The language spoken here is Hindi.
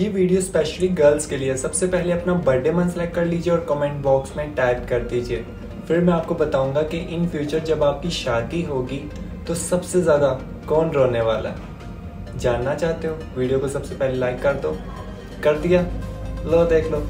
ये वीडियो स्पेशली गर्ल्स के लिए सबसे पहले अपना बर्थडे मंथ सेलेक्ट कर लीजिए और कमेंट बॉक्स में टाइप कर दीजिए। फिर मैं आपको बताऊँगा कि इन फ्यूचर जब आपकी शादी होगी तो सबसे ज़्यादा कौन रोने वाला जानना चाहते हो? वीडियो को सबसे पहले लाइक कर दो। कर दिया? लो, देख लो।